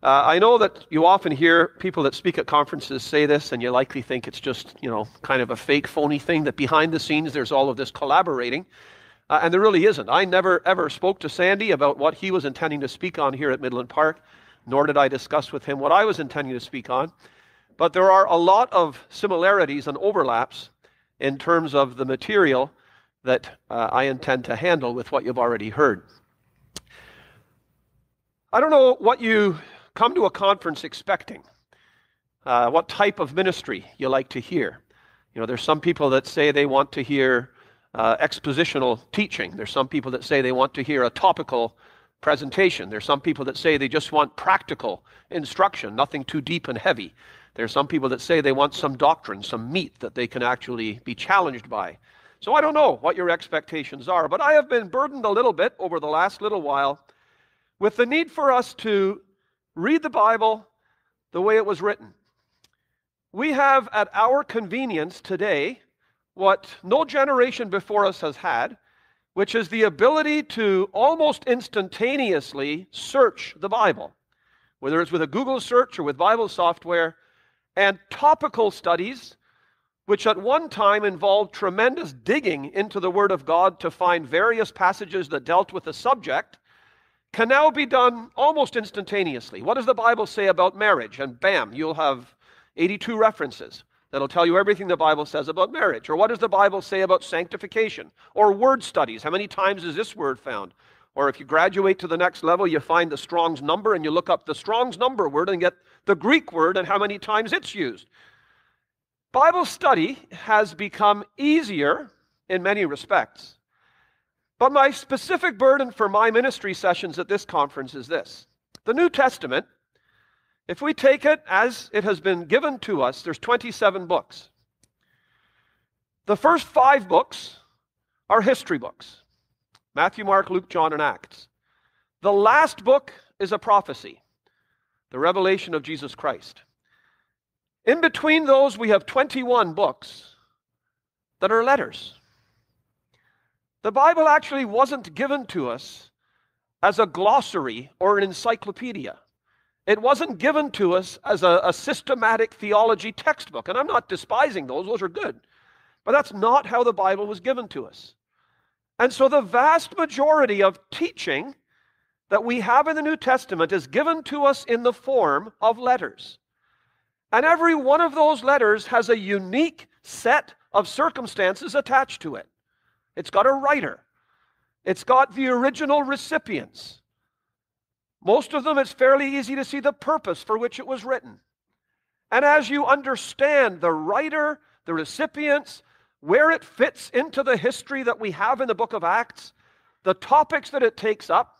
Uh, I know that you often hear people that speak at conferences say this, and you likely think it's just, you know, kind of a fake, phony thing, that behind the scenes there's all of this collaborating. Uh, and there really isn't. I never ever spoke to Sandy about what he was intending to speak on here at Midland Park, nor did I discuss with him what I was intending to speak on. But there are a lot of similarities and overlaps in terms of the material that uh, I intend to handle with what you've already heard. I don't know what you come to a conference expecting, uh, what type of ministry you like to hear. You know, there's some people that say they want to hear uh, expositional teaching. There's some people that say they want to hear a topical presentation. There's some people that say they just want practical instruction, nothing too deep and heavy. There's some people that say they want some doctrine, some meat that they can actually be challenged by. So I don't know what your expectations are, but I have been burdened a little bit over the last little while with the need for us to read the Bible the way it was written. We have at our convenience today what no generation before us has had, which is the ability to almost instantaneously search the Bible, whether it's with a Google search or with Bible software, and topical studies, which at one time involved tremendous digging into the Word of God to find various passages that dealt with the subject can now be done almost instantaneously. What does the Bible say about marriage? And bam, you'll have 82 references that'll tell you everything the Bible says about marriage. Or what does the Bible say about sanctification? Or word studies. How many times is this word found? Or if you graduate to the next level, you find the Strong's number and you look up the Strong's number word and get the Greek word and how many times it's used. Bible study has become easier in many respects. But my specific burden for my ministry sessions at this conference is this the New Testament, if we take it as it has been given to us, there's 27 books. The first five books are history books Matthew, Mark, Luke, John, and Acts. The last book is a prophecy, the revelation of Jesus Christ. In between those, we have 21 books that are letters. The Bible actually wasn't given to us as a glossary or an encyclopedia. It wasn't given to us as a, a, systematic theology textbook. And I'm not despising those, those are good. But that's not how the Bible was given to us. And so the vast majority of teaching that we have in the New Testament is given to us in the form of letters. And every one of those letters has a unique set of circumstances attached to it. It's got a writer, it's got the original recipients. Most of them, it's fairly easy to see the purpose for which it was written. And as you understand the writer, the recipients, where it fits into the history that we have in the book of Acts, the topics that it takes up,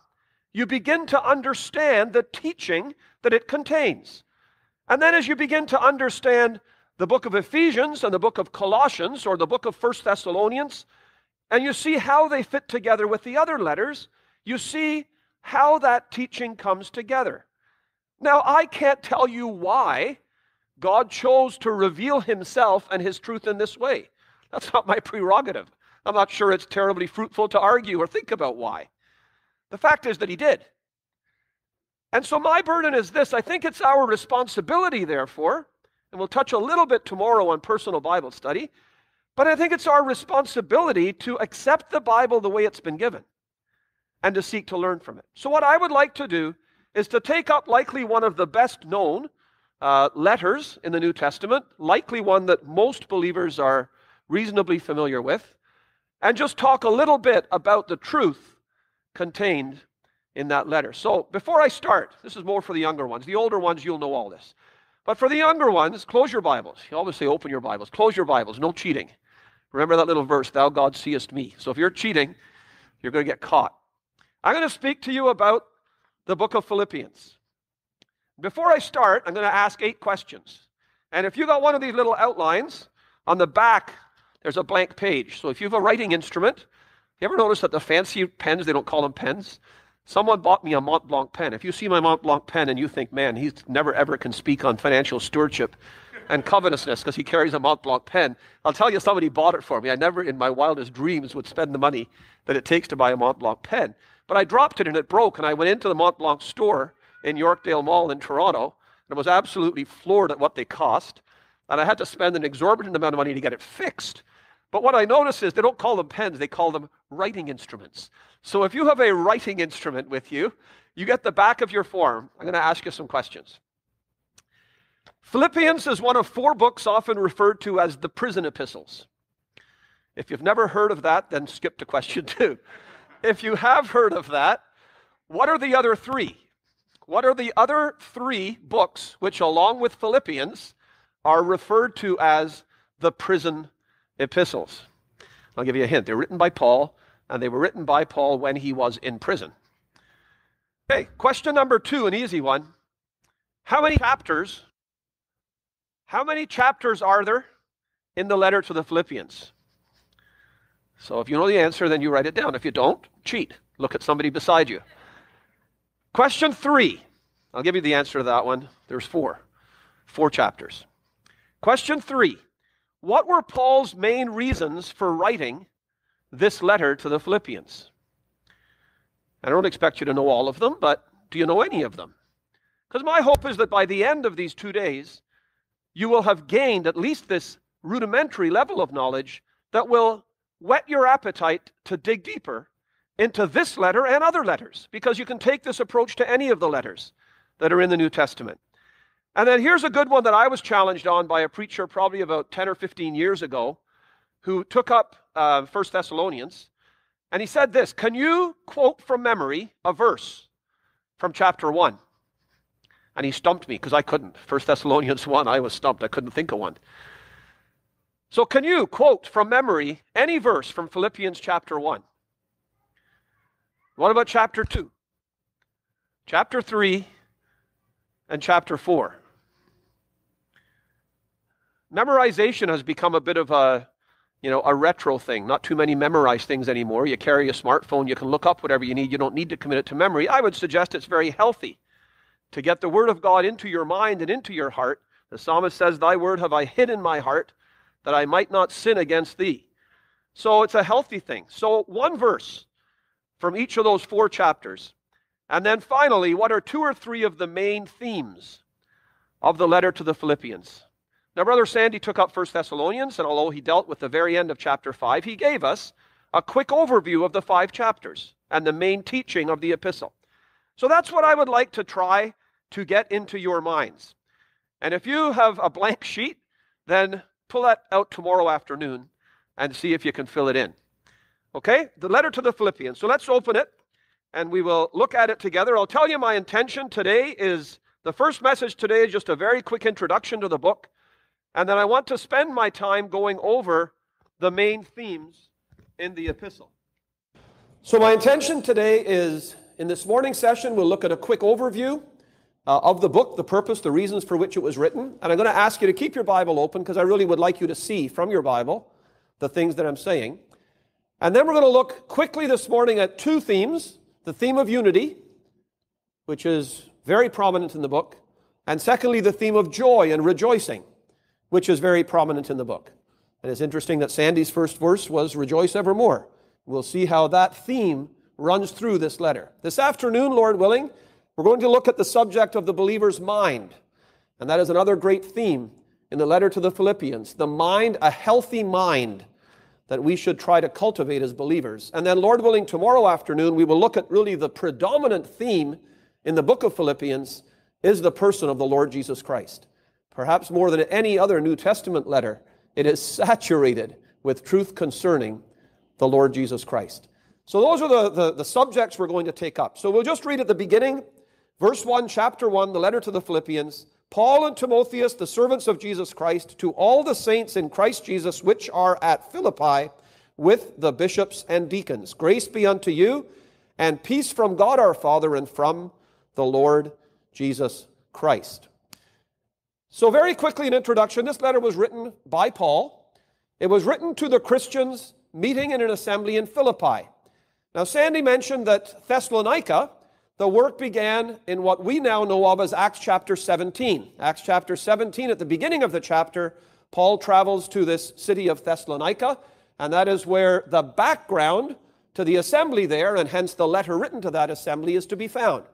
you begin to understand the teaching that it contains. And then as you begin to understand the book of Ephesians and the book of Colossians or the book of First Thessalonians, and you see how they fit together with the other letters, you see how that teaching comes together. Now, I can't tell you why God chose to reveal himself and his truth in this way. That's not my prerogative. I'm not sure it's terribly fruitful to argue or think about why. The fact is that he did. And so, my burden is this I think it's our responsibility, therefore, and we'll touch a little bit tomorrow on personal Bible study, but I think it's our responsibility to accept the Bible the way it's been given and to seek to learn from it. So, what I would like to do is to take up likely one of the best known uh, letters in the New Testament, likely one that most believers are reasonably familiar with, and just talk a little bit about the truth contained in that letter. So, before I start, this is more for the younger ones. The older ones, you'll know all this. But for the younger ones, close your Bibles. You always say, open your Bibles. Close your Bibles. No cheating. Remember that little verse, Thou God seest me. So if you're cheating, you're going to get caught. I'm going to speak to you about the book of Philippians. Before I start, I'm going to ask eight questions. And if you got one of these little outlines, on the back, there's a blank page. So if you have a writing instrument, you ever notice that the fancy pens, they don't call them pens? Someone bought me a Mont Blanc pen. If you see my Mont Blanc pen and you think, man, he's never ever can speak on financial stewardship, and covetousness because he carries a Mont Blanc pen. I'll tell you, somebody bought it for me. I never in my wildest dreams would spend the money that it takes to buy a Mont Blanc pen. But I dropped it and it broke, and I went into the Mont Blanc store in Yorkdale Mall in Toronto and was absolutely floored at what they cost. And I had to spend an exorbitant amount of money to get it fixed. But what I notice is they don't call them pens, they call them writing instruments. So if you have a writing instrument with you, you get the back of your form. I'm going to ask you some questions. Philippians is one of four books often referred to as the prison epistles. If you've never heard of that, then skip to question two. If you have heard of that, what are the other three? What are the other three books which, along with Philippians, are referred to as the prison epistles? I'll give you a hint. They're written by Paul, and they were written by Paul when he was in prison. Okay, question number two, an easy one. How many chapters? How many chapters are there in the letter to the Philippians? So if you know the answer, then you write it down. If you don't, cheat. Look at somebody beside you. Question three. I'll give you the answer to that one. There's four. Four chapters. Question three. What were Paul's main reasons for writing this letter to the Philippians? I don't expect you to know all of them, but do you know any of them? Because my hope is that by the end of these two days, you will have gained at least this rudimentary level of knowledge that will whet your appetite to dig deeper into this letter and other letters, because you can take this approach to any of the letters that are in the New Testament. And then here's a good one that I was challenged on by a preacher probably about 10 or 15 years ago who took up uh, 1 Thessalonians. And he said this Can you quote from memory a verse from chapter 1? And he stumped me because I couldn't. 1 Thessalonians 1, I was stumped. I couldn't think of one. So, can you quote from memory any verse from Philippians chapter 1? What about chapter 2? Chapter 3 and chapter 4. Memorization has become a bit of a, you know, a retro thing. Not too many memorize things anymore. You carry a smartphone, you can look up whatever you need. You don't need to commit it to memory. I would suggest it's very healthy to get the word of God into your mind and into your heart. The psalmist says, Thy word have I hid in my heart that I might not sin against thee. So it's a healthy thing. So one verse from each of those four chapters. And then finally, what are two or three of the main themes of the letter to the Philippians? Now, Brother Sandy took up 1 Thessalonians, and although he dealt with the very end of chapter 5, he gave us a quick overview of the five chapters and the main teaching of the epistle. So that's what I would like to try to get into your minds. And if you have a blank sheet, then pull that out tomorrow afternoon and see if you can fill it in. Okay? The letter to the Philippians. So let's open it and we will look at it together. I'll tell you my intention today is the first message today is just a very quick introduction to the book. And then I want to spend my time going over the main themes in the epistle. So, my intention today is in this morning session, we'll look at a quick overview uh, of the book, the purpose, the reasons for which it was written. And I'm going to ask you to keep your Bible open because I really would like you to see from your Bible the things that I'm saying. And then we're going to look quickly this morning at two themes the theme of unity, which is very prominent in the book, and secondly, the theme of joy and rejoicing, which is very prominent in the book. And it's interesting that Sandy's first verse was rejoice evermore. We'll see how that theme runs through this letter. This afternoon, Lord willing, we're going to look at the subject of the believer's mind. And that is another great theme in the letter to the Philippians the mind, a healthy mind that we should try to cultivate as believers. And then, Lord willing, tomorrow afternoon, we will look at really the predominant theme in the book of Philippians is the person of the Lord Jesus Christ. Perhaps more than any other New Testament letter, it is saturated with truth concerning the Lord Jesus Christ. So, those are the, the, the subjects we're going to take up. So, we'll just read at the beginning Verse 1, chapter 1, the letter to the Philippians Paul and Timotheus, the servants of Jesus Christ, to all the saints in Christ Jesus which are at Philippi, with the bishops and deacons. Grace be unto you, and peace from God our Father and from the Lord Jesus Christ. So, very quickly, an introduction. This letter was written by Paul. It was written to the Christians meeting in an assembly in Philippi. Now, Sandy mentioned that Thessalonica the work began in what we now know of as Acts chapter 17. Acts chapter 17, at the beginning of the chapter, Paul travels to this city of Thessalonica, and that is where the background to the assembly there, and hence the letter written to that assembly, is to be found.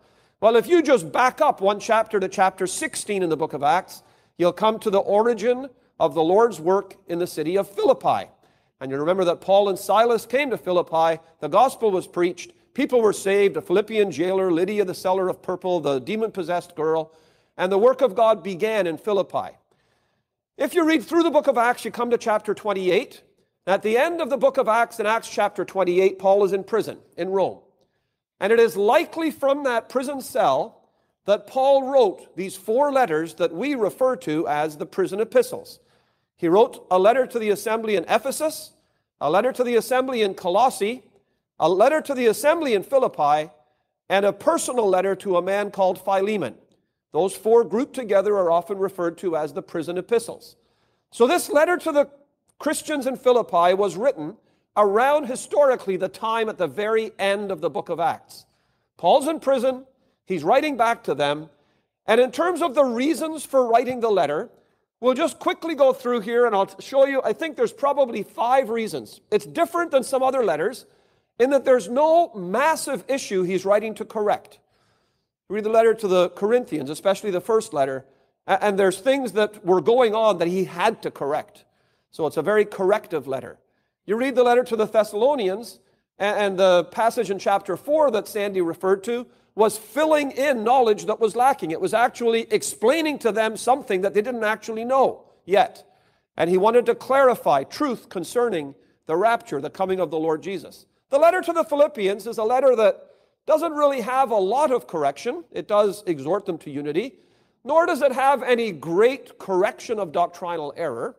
Well, if you just back up one chapter to chapter 16 in the book of Acts, you'll come to the origin of the Lord's work in the city of Philippi. And you remember that Paul and Silas came to Philippi, the gospel was preached, people were saved, a Philippian jailer, Lydia, the seller of purple, the demon possessed girl, and the work of God began in Philippi. If you read through the book of Acts, you come to chapter 28. At the end of the book of Acts, in Acts chapter 28, Paul is in prison in Rome. And it is likely from that prison cell that Paul wrote these four letters that we refer to as the prison epistles. He wrote a letter to the assembly in Ephesus, a letter to the assembly in Colossae, a letter to the assembly in Philippi, and a personal letter to a man called Philemon. Those four grouped together are often referred to as the prison epistles. So, this letter to the Christians in Philippi was written around historically the time at the very end of the book of Acts. Paul's in prison, he's writing back to them, and in terms of the reasons for writing the letter, we'll just quickly go through here and I'll show you. I think there's probably five reasons. It's different than some other letters in that there's no massive issue he's writing to correct. Read the letter to the Corinthians, especially the first letter, and there's things that were going on that he had to correct. So it's a very corrective letter. You read the letter to the Thessalonians, and the passage in chapter 4 that Sandy referred to was filling in knowledge that was lacking. It was actually explaining to them something that they didn't actually know yet. And he wanted to clarify truth concerning the rapture, the coming of the Lord Jesus. The letter to the Philippians is a letter that doesn't really have a lot of correction. It does exhort them to unity, nor does it have any great correction of doctrinal error.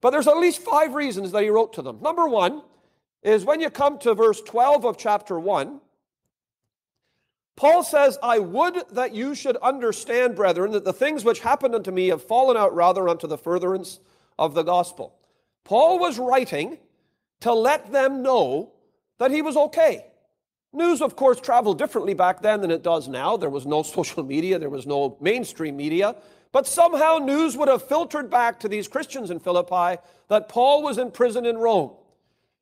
But there's at least five reasons that he wrote to them. Number one is when you come to verse 12 of chapter 1, Paul says, I would that you should understand, brethren, that the things which happened unto me have fallen out rather unto the furtherance of the gospel. Paul was writing to let them know that he was okay. News, of course, traveled differently back then than it does now. There was no social media, there was no mainstream media. But somehow news would have filtered back to these Christians in Philippi that Paul was in prison in Rome.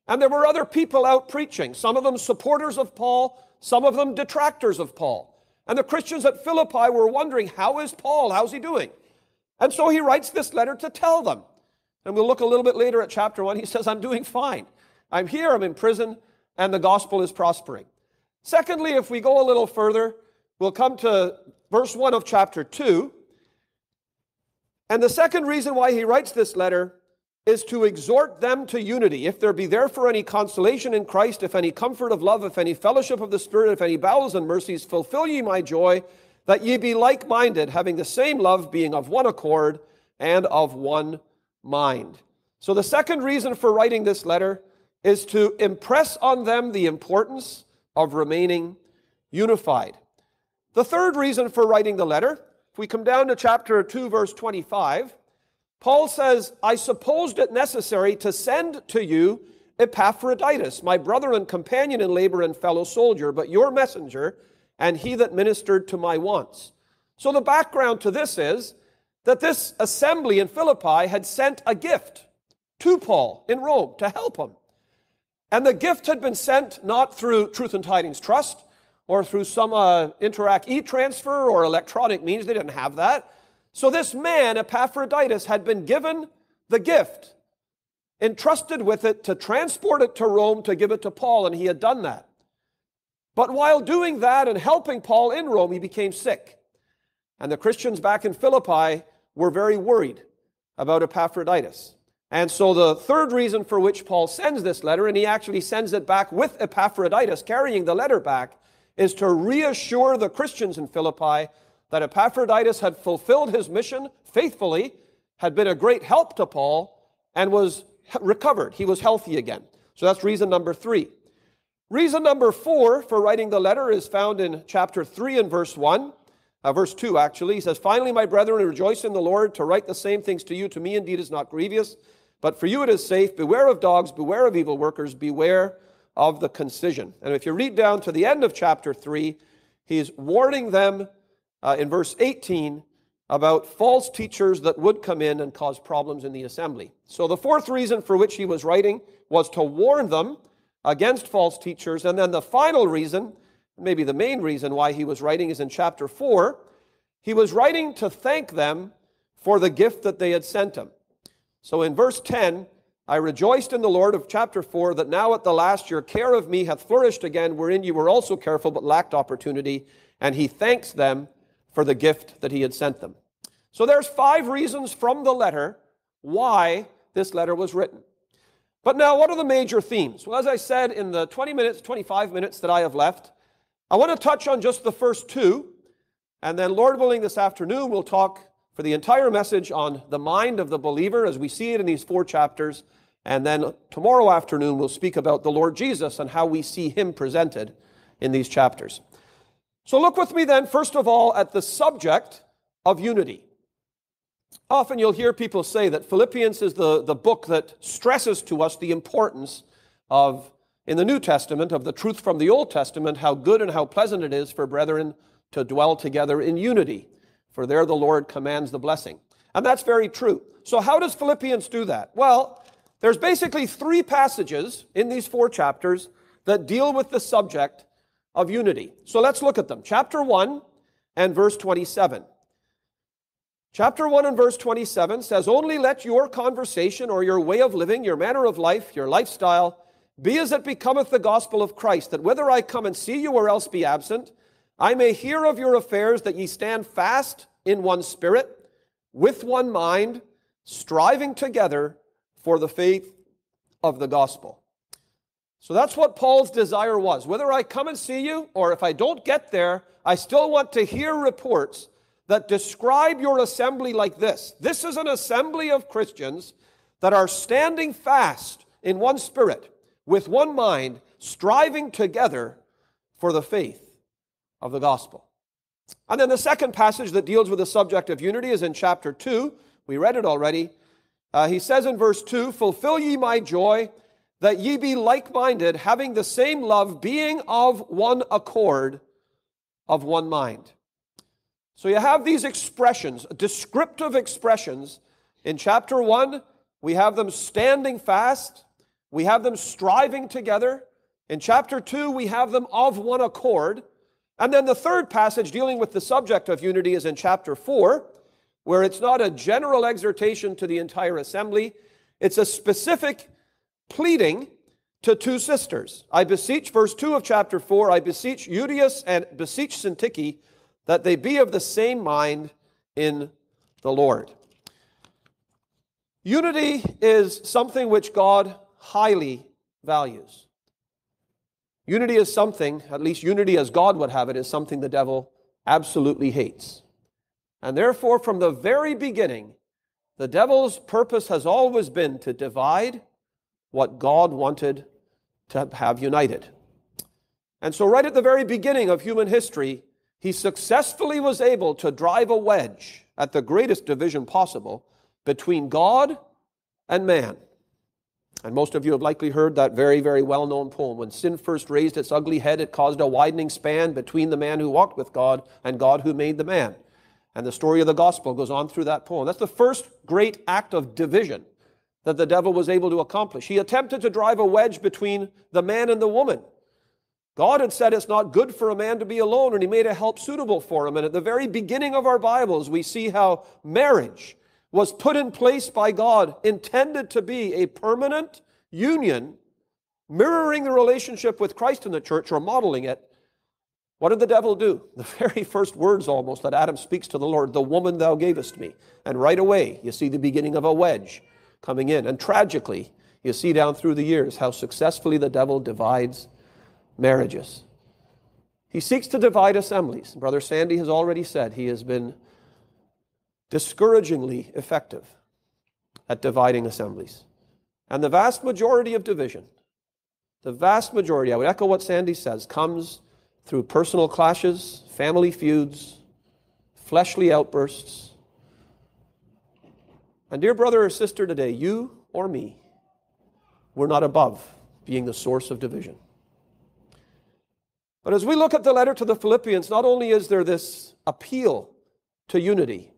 And there were other people out preaching, some of them supporters of Paul, some of them detractors of Paul. And the Christians at Philippi were wondering, how is Paul? How's he doing? And so he writes this letter to tell them. And we'll look a little bit later at chapter 1. He says, I'm doing fine. I'm here, I'm in prison, and the gospel is prospering. Secondly, if we go a little further, we'll come to verse 1 of chapter 2. And the second reason why he writes this letter is to exhort them to unity. If there be therefore any consolation in Christ, if any comfort of love, if any fellowship of the Spirit, if any bowels and mercies, fulfill ye my joy, that ye be like minded, having the same love, being of one accord and of one mind. So, the second reason for writing this letter is to impress on them the importance of remaining unified. The third reason for writing the letter if we come down to chapter 2, verse 25, Paul says, I supposed it necessary to send to you Epaphroditus, my brother and companion in labor and fellow soldier, but your messenger, and he that ministered to my wants. So the background to this is that this assembly in Philippi had sent a gift to Paul in Rome to help him. And the gift had been sent not through Truth and Tidings Trust, or through some uh, Interac e-transfer or electronic means. They didn't have that. So this man, Epaphroditus, had been given the gift, entrusted with it to transport it to Rome to give it to Paul, and he had done that. But while doing that and helping Paul in Rome, he became sick. And the Christians back in Philippi were very worried about Epaphroditus. And so the third reason for which Paul sends this letter, and he actually sends it back with Epaphroditus carrying the letter back, is to reassure the Christians in Philippi that Epaphroditus had fulfilled his mission faithfully, had been a great help to Paul, and was recovered. He was healthy again. So that's reason number three. Reason number four for writing the letter is found in chapter 3 and verse 1. Uh, verse 2, actually. He says, Finally, my brethren, rejoice in the Lord. To write the same things to you, to me indeed is not grievous, but for you it is safe. Beware of dogs, beware of evil workers, beware of the concision. And if you read down to the end of chapter 3, he's warning them uh, in verse 18 about false teachers that would come in and cause problems in the assembly. So the fourth reason for which he was writing was to warn them against false teachers. And then the final reason maybe the main reason why he was writing is in chapter 4. He was writing to thank them for the gift that they had sent him. So in verse 10, I rejoiced in the Lord of chapter 4 that now at the last your care of me hath flourished again, wherein you were also careful but lacked opportunity. And he thanks them for the gift that he had sent them. So there's five reasons from the letter why this letter was written. But now, what are the major themes? Well, as I said, in the 20 minutes, 25 minutes that I have left, I want to touch on just the first two. And then, Lord willing, this afternoon we'll talk for the entire message on the mind of the believer as we see it in these four chapters. And then tomorrow afternoon we'll speak about the Lord Jesus and how we see him presented in these chapters. So look with me then, first of all, at the subject of unity. Often you'll hear people say that Philippians is the, the book that stresses to us the importance of, in the New Testament, of the truth from the Old Testament, how good and how pleasant it is for brethren to dwell together in unity, for there the Lord commands the blessing. And that's very true. So, how does Philippians do that? Well, there's basically three passages in these four chapters that deal with the subject of unity. So, let's look at them. Chapter 1 and verse 27. Chapter 1 and verse 27 says, Only let your conversation or your way of living, your manner of life, your lifestyle, be as it becometh the gospel of Christ, that whether I come and see you or else be absent, I may hear of your affairs, that ye stand fast in one spirit, with one mind, striving together for the faith of the gospel. So that's what Paul's desire was. Whether I come and see you, or if I don't get there, I still want to hear reports that describe your assembly like this This is an assembly of Christians that are standing fast in one spirit, with one mind, striving together for the faith of the gospel. And then the second passage that deals with the subject of unity is in chapter 2. We read it already. Uh, he says in verse 2 Fulfill ye my joy, that ye be like minded, having the same love, being of one accord, of one mind. So you have these expressions, descriptive expressions. In chapter 1, we have them standing fast, we have them striving together. In chapter 2, we have them of one accord. And then the third passage dealing with the subject of unity is in chapter 4, where it's not a general exhortation to the entire assembly, it's a specific pleading to two sisters. I beseech, verse 2 of chapter 4, I beseech Euodias and beseech Syntyche that they be of the same mind in the Lord. Unity is something which God highly values. Unity is something, at least unity as God would have it, is something the devil absolutely hates. And therefore, from the very beginning, the devil's purpose has always been to divide what God wanted to have united. And so, right at the very beginning of human history, he successfully was able to drive a wedge at the greatest division possible between God and man. And most of you have likely heard that very, very well known poem. When sin first raised its ugly head, it caused a widening span between the man who walked with God and God who made the man. And the story of the gospel goes on through that poem. That's the first great act of division that the devil was able to accomplish. He attempted to drive a wedge between the man and the woman. God had said it's not good for a man to be alone, and He made a help suitable for him. And at the very beginning of our Bibles, we see how marriage was put in place by God, intended to be a permanent union, mirroring the relationship with Christ in the church or modeling it. What did the devil do? The very first words almost that Adam speaks to the Lord, the woman thou gavest me. And right away, you see the beginning of a wedge coming in. And tragically, you see down through the years how successfully the devil divides marriages. He seeks to divide assemblies. Brother Sandy has already said he has been discouragingly effective at dividing assemblies. And the vast majority of division, the vast majority, I would echo what Sandy says, comes through personal clashes, family feuds, fleshly outbursts. And dear brother or sister today, you or me, we're not above being the source of division. But as we look at the letter to the Philippians, not only is there this appeal to unity,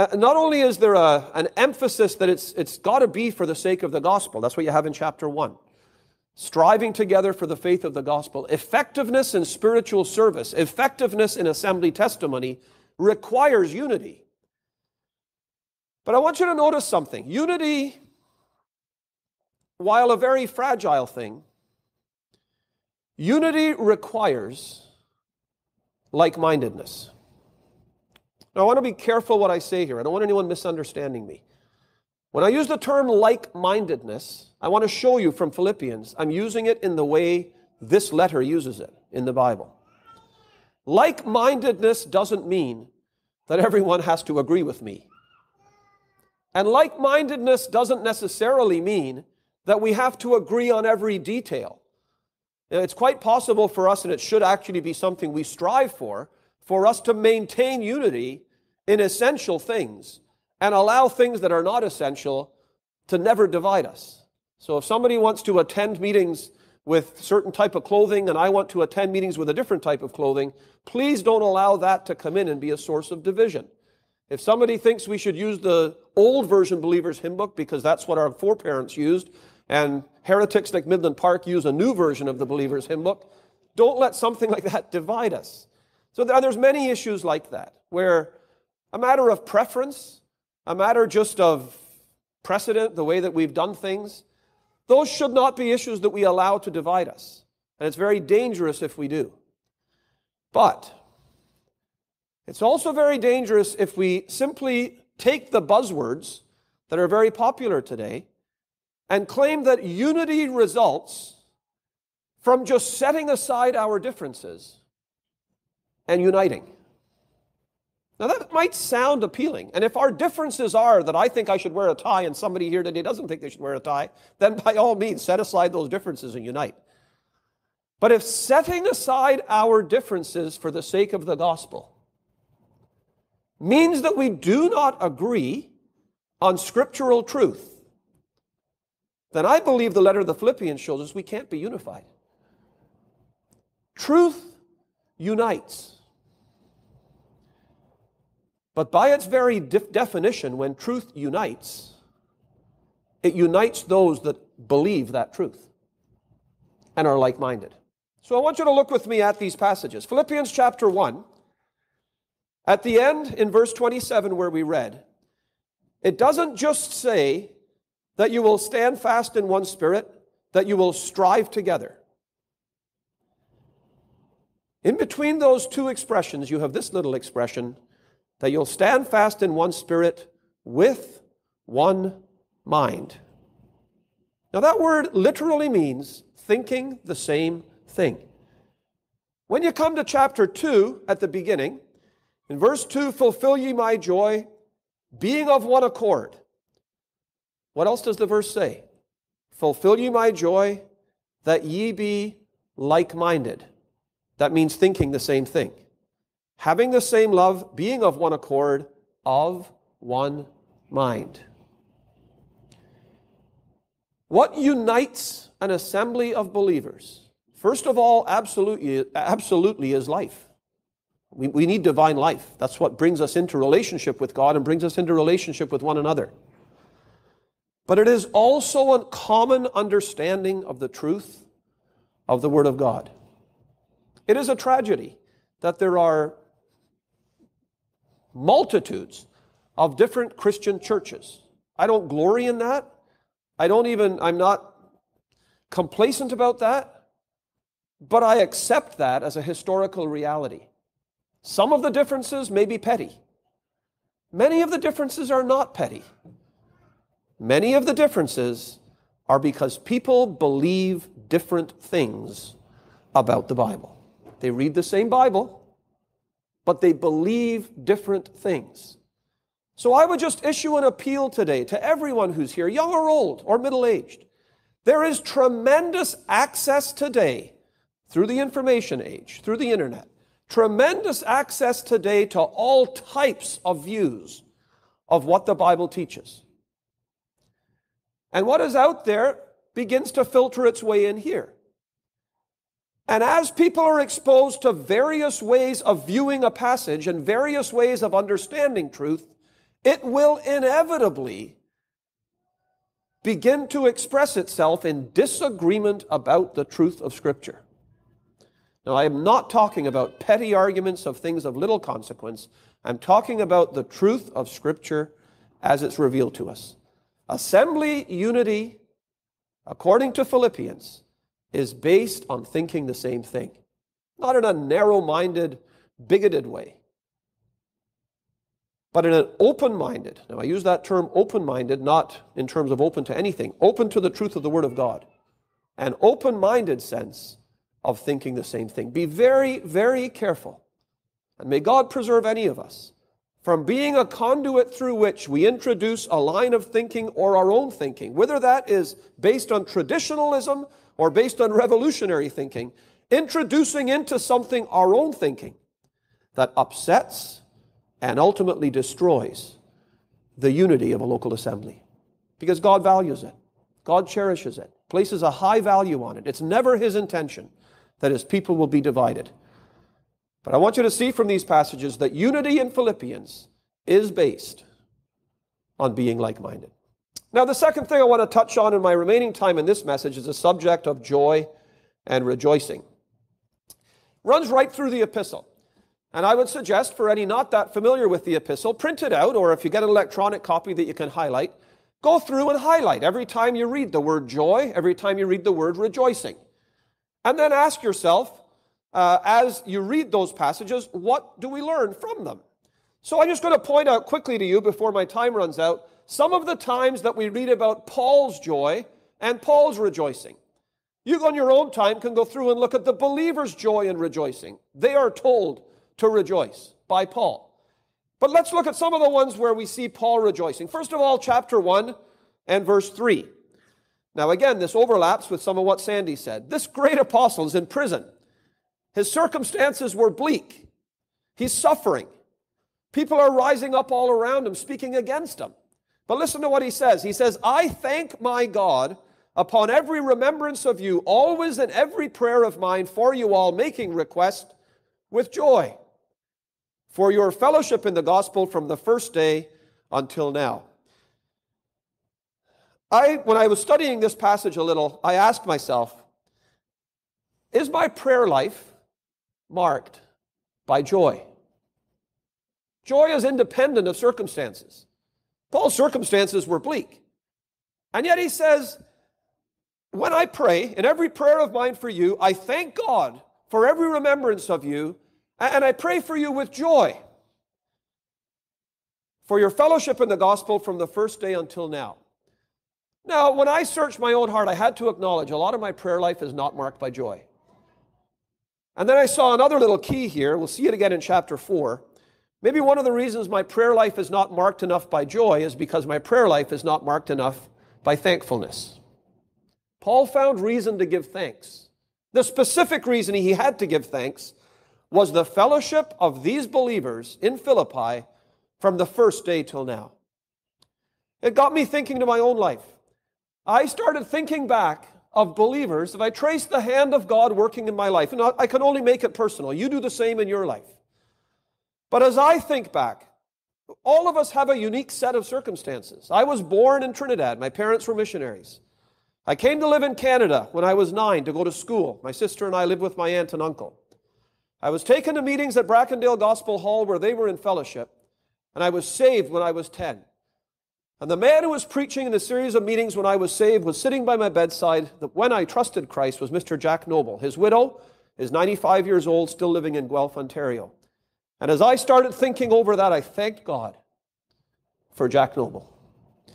uh, not only is there a, an emphasis that it's, it's got to be for the sake of the gospel, that's what you have in chapter 1. striving together for the faith of the gospel, effectiveness in spiritual service, effectiveness in assembly testimony requires unity. But I want you to notice something. Unity, while a very fragile thing, unity requires like mindedness. Now, I want to be careful what I say here. I don't want anyone misunderstanding me. When I use the term like mindedness, I want to show you from Philippians, I'm using it in the way this letter uses it in the Bible. Like mindedness doesn't mean that everyone has to agree with me. And like mindedness doesn't necessarily mean that we have to agree on every detail. It's quite possible for us, and it should actually be something we strive for, for us to maintain unity in essential things and allow things that are not essential to never divide us. So if somebody wants to attend meetings with certain type of clothing and I want to attend meetings with a different type of clothing, please don't allow that to come in and be a source of division. If somebody thinks we should use the old version Believer's Hymn Book because that's what our foreparents used, and heretics like Midland Park use a new version of the Believer's Hymn Book, don't let something like that divide us. So there's many issues like that where a matter of preference a matter just of precedent, the way that we've done things, those should not be issues that we allow to divide us. And it's very dangerous if we do. But it's also very dangerous if we simply take the buzzwords that are very popular today and claim that unity results from just setting aside our differences and uniting. Now, that might sound appealing. And if our differences are that I think I should wear a tie and somebody here today doesn't think they should wear a tie, then by all means, set aside those differences and unite. But if setting aside our differences for the sake of the gospel means that we do not agree on scriptural truth, then I believe the letter of the Philippians shows us we can't be unified. Truth unites. But by its very def- definition, when truth unites, it unites those that believe that truth and are like minded. So I want you to look with me at these passages. Philippians chapter 1, at the end in verse 27, where we read, it doesn't just say that you will stand fast in one spirit, that you will strive together. In between those two expressions, you have this little expression that you'll stand fast in one spirit with one mind. Now, that word literally means thinking the same thing. When you come to chapter 2 at the beginning, in verse 2, fulfill ye my joy, being of one accord. What else does the verse say? Fulfill ye my joy, that ye be like minded. That means thinking the same thing having the same love, being of one accord, of one mind. What unites an assembly of believers? First of all, absolutely, absolutely is life. We, we need divine life. That's what brings us into relationship with God and brings us into relationship with one another. But it is also a common understanding of the truth of the Word of God. It is a tragedy that there are multitudes of different Christian churches. I don't glory in that. I don't even, I'm not complacent about that, but I accept that as a historical reality. Some of the differences may be petty. Many of the differences are not petty. Many of the differences are because people believe different things about the Bible. They read the same Bible, but they believe different things. So I would just issue an appeal today to everyone who's here, young or old or middle aged. There is tremendous access today through the information age, through the internet, tremendous access today to all types of views of what the Bible teaches. And what is out there begins to filter its way in here. And as people are exposed to various ways of viewing a passage and various ways of understanding truth, it will inevitably begin to express itself in disagreement about the truth of Scripture. Now, I am not talking about petty arguments of things of little consequence. I'm talking about the truth of Scripture as it's revealed to us. Assembly unity, according to Philippians, is based on thinking the same thing, not in a narrow minded, bigoted way, but in an open minded. Now, I use that term open minded not in terms of open to anything, open to the truth of the Word of God, an open minded sense of thinking the same thing. Be very, very careful. And may God preserve any of us from being a conduit through which we introduce a line of thinking or our own thinking, whether that is based on traditionalism or based on revolutionary thinking, introducing into something our own thinking that upsets and ultimately destroys the unity of a local assembly. Because God values it, God cherishes it, places a high value on it. It's never His intention that his people will be divided. But I want you to see from these passages that unity in Philippians is based on being like minded. Now, the second thing I want to touch on in my remaining time in this message is the subject of joy and rejoicing. Runs right through the epistle. And I would suggest for any not that familiar with the epistle, print it out, or if you get an electronic copy that you can highlight, go through and highlight every time you read the word joy, every time you read the word rejoicing. And then ask yourself, uh, as you read those passages, what do we learn from them? So I'm just going to point out quickly to you before my time runs out some of the times that we read about Paul's joy and Paul's rejoicing. You on your own time can go through and look at the believer's joy and rejoicing. They are told to rejoice by Paul. But let's look at some of the ones where we see Paul rejoicing. First of all, chapter 1 and verse 3. Now, again, this overlaps with some of what Sandy said. This great apostle is in prison. His circumstances were bleak. He's suffering. People are rising up all around him, speaking against him. But listen to what he says. He says, I thank my God upon every remembrance of you, always in every prayer of mine for you all, making request with joy for your fellowship in the gospel from the first day until now. I, when I was studying this passage a little, I asked myself, is my prayer life marked by joy? Joy is independent of circumstances. Paul's circumstances were bleak. And yet he says, when I pray, in every prayer of mine for you, I thank God for every remembrance of you, and I pray for you with joy for your fellowship in the gospel from the first day until now. Now, when I searched my own heart, I had to acknowledge a lot of my prayer life is not marked by joy. And then I saw another little key here. We'll see it again in chapter 4. Maybe one of the reasons my prayer life is not marked enough by joy is because my prayer life is not marked enough by thankfulness. Paul found reason to give thanks. The specific reason he had to give thanks was the fellowship of these believers in Philippi from the first day till now. It got me thinking to my own life. I started thinking back of believers If I trace the hand of God working in my life. And I can only make it personal. You do the same in your life. But as I think back, all of us have a unique set of circumstances. I was born in Trinidad. My parents were missionaries. I came to live in Canada when I was nine to go to school. My sister and I lived with my aunt and uncle. I was taken to meetings at Brackendale Gospel Hall where they were in fellowship, and I was saved when I was 10. And the man who was preaching in the series of meetings when I was saved was sitting by my bedside that when I trusted Christ was Mr. Jack Noble. His widow is 95 years old, still living in Guelph, Ontario. And as I started thinking over that, I thanked God for Jack Noble. You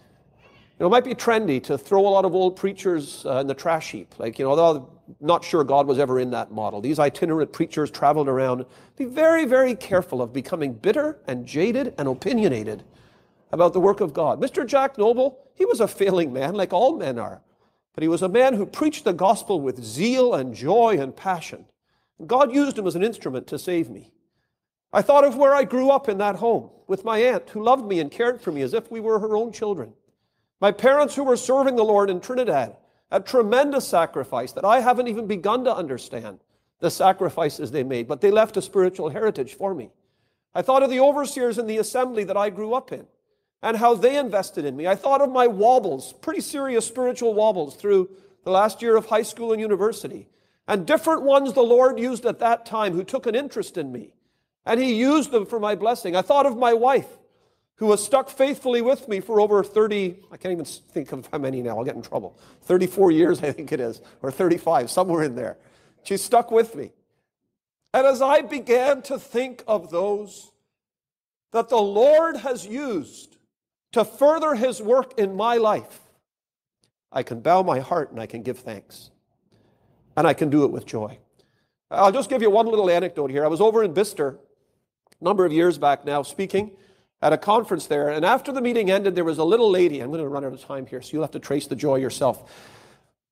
know, it might be trendy to throw a lot of old preachers uh, in the trash heap. Like, you know, I'm not sure God was ever in that model. These itinerant preachers traveled around. Be very, very careful of becoming bitter and jaded and opinionated about the work of God. Mr. Jack Noble, he was a failing man, like all men are, but he was a man who preached the gospel with zeal and joy and passion. God used him as an instrument to save me. I thought of where I grew up in that home with my aunt who loved me and cared for me as if we were her own children. My parents who were serving the Lord in Trinidad, a tremendous sacrifice that I haven't even begun to understand the sacrifices they made, but they left a spiritual heritage for me. I thought of the overseers in the assembly that I grew up in and how they invested in me. I thought of my wobbles, pretty serious spiritual wobbles through the last year of high school and university, and different ones the Lord used at that time who took an interest in me, and He used them for my blessing. I thought of my wife who has stuck faithfully with me for over 30, I can't even think of how many now, I'll get in trouble. 34 years, I think it is, or 35, somewhere in there. She stuck with me. And as I began to think of those that the Lord has used to further his work in my life, I can bow my heart and I can give thanks. And I can do it with joy. I'll just give you one little anecdote here. I was over in Bicester number of years back now speaking at a conference there. And after the meeting ended, there was a little lady. I'm going to run out of time here, so you'll have to trace the joy yourself.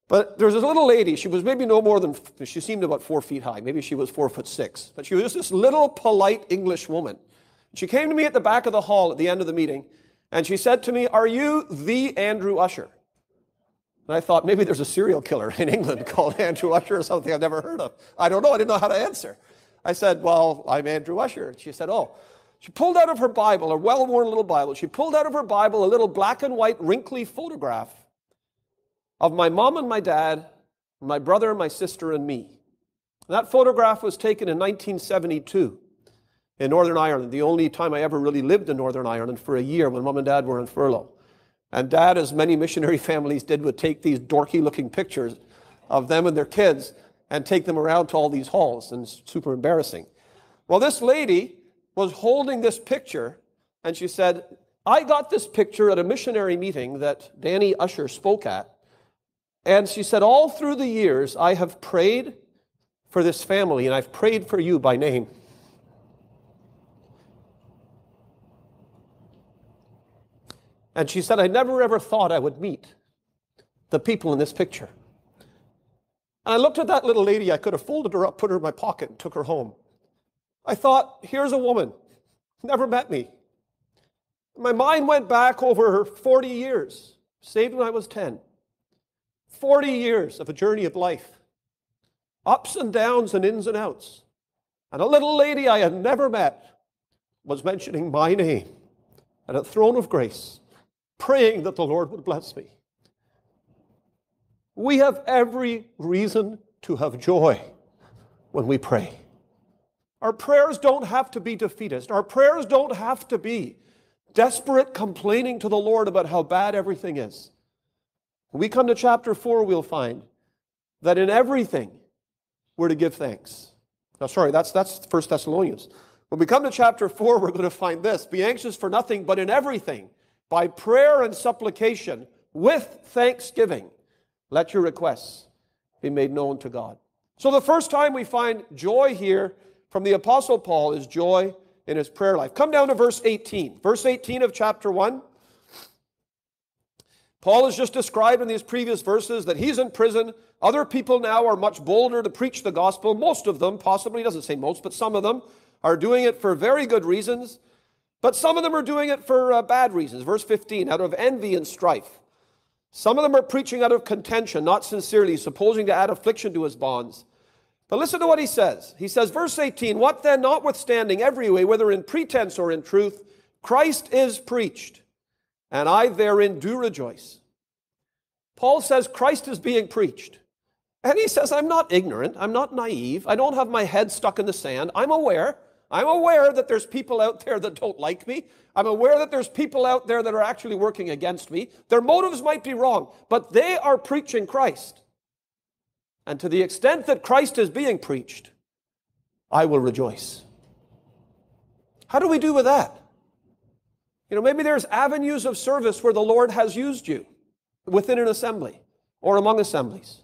But there was this little lady. She was maybe no more than, she seemed about four feet high. Maybe she was four foot six. But she was just this little polite English woman. She came to me at the back of the hall at the end of the meeting, and she said to me, Are you the Andrew Ussher? And I thought maybe there's a serial killer in England called Andrew Ussher or something I've never heard of. I don't know. I didn't know how to answer. I said, Well, I'm Andrew Ussher. And she said, Oh, she pulled out of her Bible, a well worn little Bible, she pulled out of her Bible a little black and white, wrinkly photograph of my mom and my dad, my brother and my sister and me. That photograph was taken in 1972 in Northern Ireland, the only time I ever really lived in Northern Ireland for a year when mom and dad were on furlough. And dad, as many missionary families did, would take these dorky looking pictures of them and their kids and take them around to all these halls, and it's super embarrassing. Well, this lady was holding this picture, and she said, I got this picture at a missionary meeting that Danny Ussher spoke at. And she said, All through the years, I have prayed for this family, and I've prayed for you by name. And she said, I never ever thought I would meet the people in this picture. And I looked at that little lady, I could have folded her up, put her in my pocket, and took her home. I thought, here's a woman, never met me. My mind went back over 40 years, saved when I was 10. 40 years of a journey of life, ups and downs and ins and outs. And a little lady I had never met was mentioning my name at a throne of grace, praying that the Lord would bless me. We have every reason to have joy when we pray. Our prayers don't have to be defeatist. Our prayers don't have to be desperate complaining to the Lord about how bad everything is. When we come to chapter 4, we'll find that in everything we're to give thanks. Now, sorry, that's, that's 1 Thessalonians. When we come to chapter 4, we're going to find this Be anxious for nothing, but in everything, by prayer and supplication, with thanksgiving, let your requests be made known to God. So, the first time we find joy here from the Apostle Paul is joy in his prayer life. Come down to verse 18. Verse 18 of chapter 1. Paul has just described in these previous verses that he's in prison. Other people now are much bolder to preach the gospel. Most of them, possibly, doesn't say most, but some of them are doing it for very good reasons. But some of them are doing it for uh, bad reasons. Verse 15, out of envy and strife. Some of them are preaching out of contention, not sincerely, supposing to add affliction to his bonds. But listen to what he says. He says, verse 18, What then, notwithstanding every way, whether in pretense or in truth, Christ is preached, and I therein do rejoice. Paul says Christ is being preached. And he says, I'm not ignorant. I'm not naive. I don't have my head stuck in the sand. I'm aware. I'm aware that there's people out there that don't like me. I'm aware that there's people out there that are actually working against me. Their motives might be wrong, but they are preaching Christ. And to the extent that Christ is being preached, I will rejoice. How do we do with that? You know, maybe there's avenues of service where the Lord has used you within an assembly or among assemblies.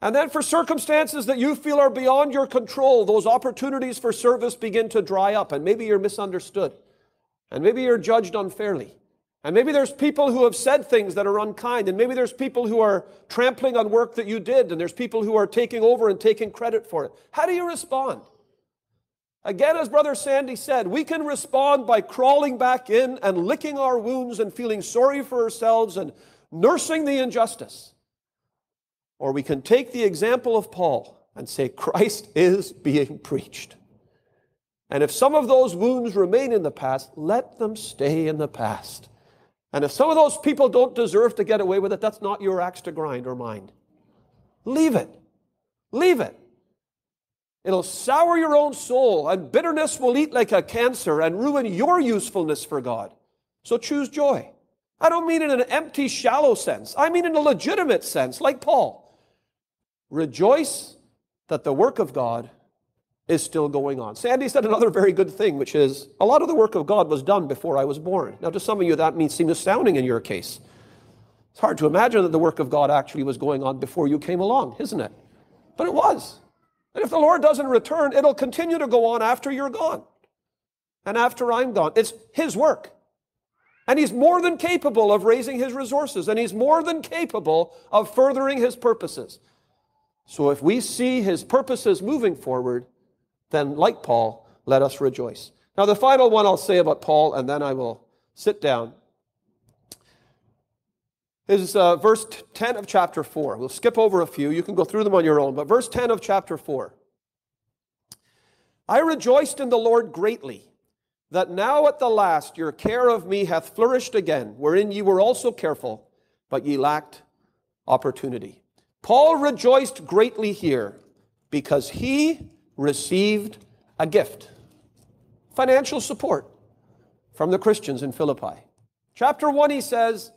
And then, for circumstances that you feel are beyond your control, those opportunities for service begin to dry up, and maybe you're misunderstood, and maybe you're judged unfairly. And maybe there's people who have said things that are unkind, and maybe there's people who are trampling on work that you did, and there's people who are taking over and taking credit for it. How do you respond? Again, as Brother Sandy said, we can respond by crawling back in and licking our wounds and feeling sorry for ourselves and nursing the injustice. Or we can take the example of Paul and say, Christ is being preached. And if some of those wounds remain in the past, let them stay in the past. And if some of those people don't deserve to get away with it, that's not your axe to grind or mine. Leave it. Leave it. It'll sour your own soul, and bitterness will eat like a cancer and ruin your usefulness for God. So choose joy. I don't mean in an empty, shallow sense. I mean in a legitimate sense, like Paul. Rejoice that the work of God is still going on. Sandy said another very good thing, which is a lot of the work of God was done before I was born. Now, to some of you, that means seems astounding in your case. It's hard to imagine that the work of God actually was going on before you came along, isn't it? But it was. And if the Lord doesn't return, it'll continue to go on after you're gone and after I'm gone. It's His work. And He's more than capable of raising His resources, and He's more than capable of furthering His purposes. So if we see His purposes moving forward, then like Paul, let us rejoice. Now, the final one I'll say about Paul, and then I will sit down, is uh, verse 10 of chapter 4. We'll skip over a few. You can go through them on your own. But verse 10 of chapter 4. I rejoiced in the Lord greatly, that now at the last your care of me hath flourished again, wherein ye were also careful, but ye lacked opportunity. Paul rejoiced greatly here because he received a gift financial support from the Christians in Philippi. Chapter 1, he says,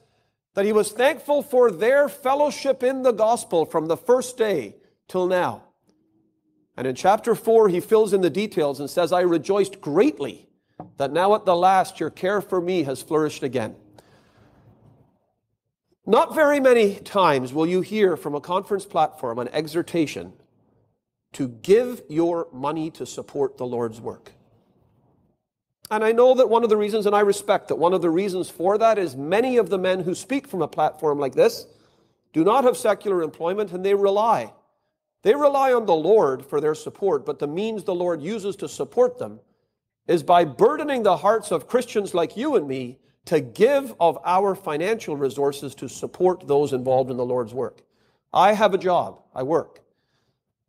that he was thankful for their fellowship in the gospel from the first day till now. And in chapter 4, he fills in the details and says, I rejoiced greatly that now at the last your care for me has flourished again. Not very many times will you hear from a conference platform an exhortation to give your money to support the Lord's work. And I know that one of the reasons, and I respect that one of the reasons for that is many of the men who speak from a platform like this do not have secular employment and they rely. They rely on the Lord for their support, but the means the Lord uses to support them is by burdening the hearts of Christians like you and me to give of our financial resources to support those involved in the Lord's work. I have a job, I work.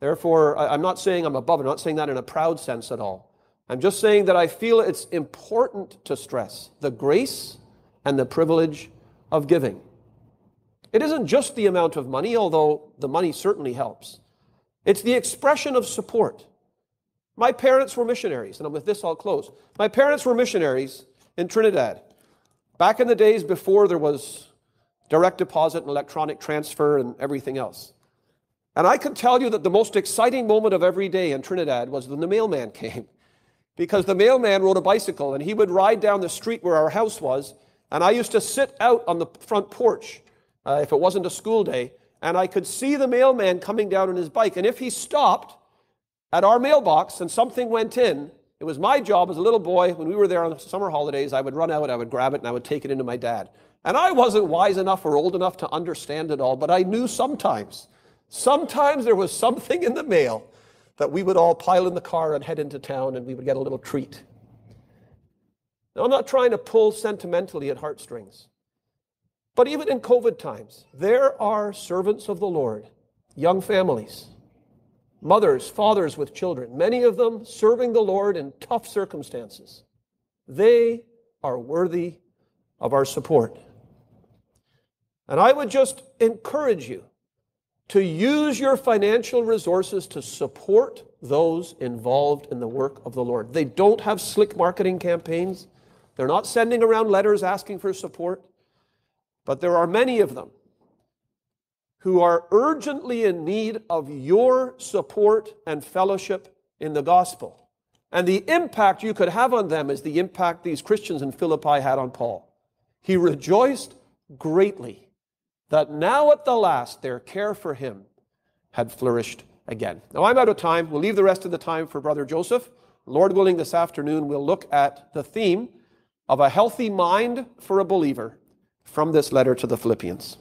Therefore, I'm not saying I'm above, it, I'm not saying that in a proud sense at all. I'm just saying that I feel it's important to stress the grace and the privilege of giving. It isn't just the amount of money, although the money certainly helps. It's the expression of support. My parents were missionaries, and with this I'll close. My parents were missionaries in Trinidad. Back in the days before there was direct deposit and electronic transfer and everything else. And I can tell you that the most exciting moment of every day in Trinidad was when the mailman came because the mailman rode a bicycle and he would ride down the street where our house was. And I used to sit out on the front porch uh, if it wasn't a school day, and I could see the mailman coming down on his bike. And if he stopped at our mailbox and something went in, it was my job as a little boy when we were there on the summer holidays. I would run out, I would grab it, and I would take it into my dad. And I wasn't wise enough or old enough to understand it all, but I knew sometimes, sometimes there was something in the mail that we would all pile in the car and head into town and we would get a little treat. Now, I'm not trying to pull sentimentally at heartstrings, but even in COVID times, there are servants of the Lord, young families, mothers, fathers with children, many of them serving the Lord in tough circumstances. They are worthy of our support. And I would just encourage you to use your financial resources to support those involved in the work of the Lord. They don't have slick marketing campaigns. They're not sending around letters asking for support. But there are many of them who are urgently in need of your support and fellowship in the gospel. And the impact you could have on them is the impact these Christians in Philippi had on Paul. He rejoiced greatly that now at the last their care for him had flourished again. Now I'm out of time. We'll leave the rest of the time for Brother Joseph. Lord willing, this afternoon we'll look at the theme of a healthy mind for a believer from this letter to the Philippians.